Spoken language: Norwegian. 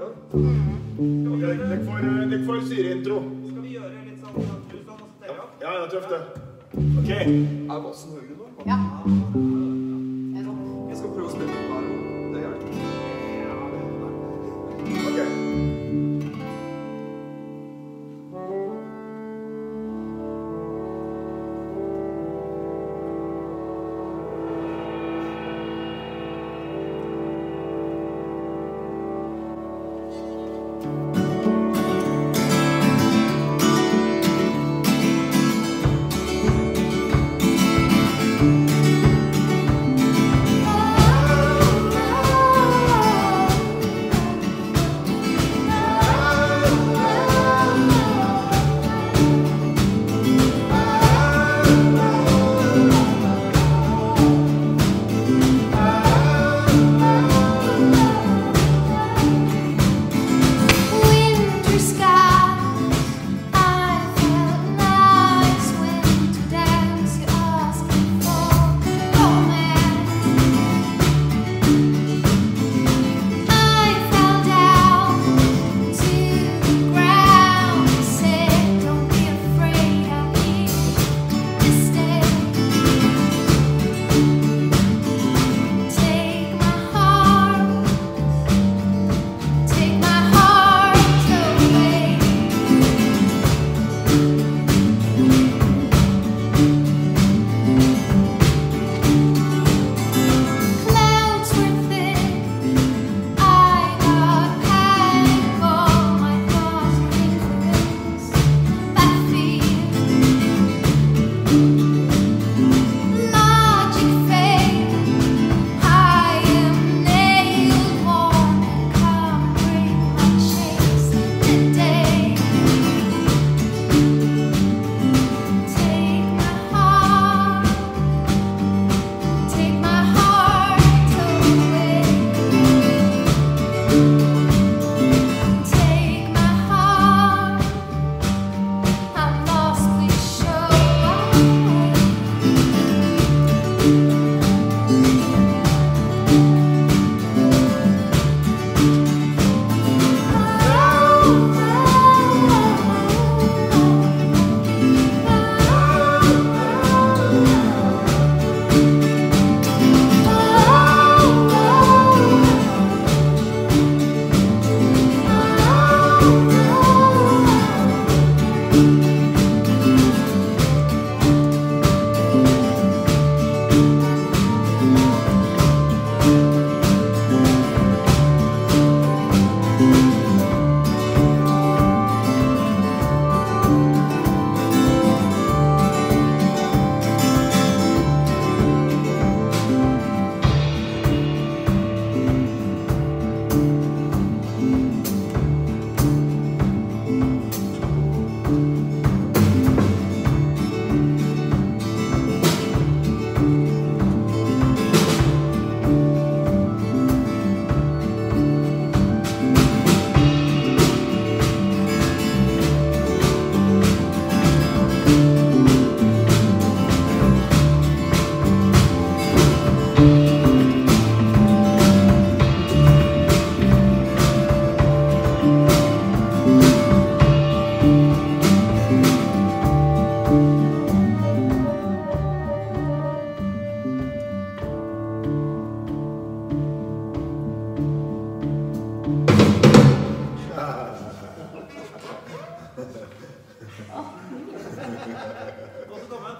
Dere eh, for syreintro. Skal vi gjøre litt sånn at du kan også stelle opp? Ja, ja, tøft det. OK. Er bassen høyere nå? Ja. Brasil. Godt å komme.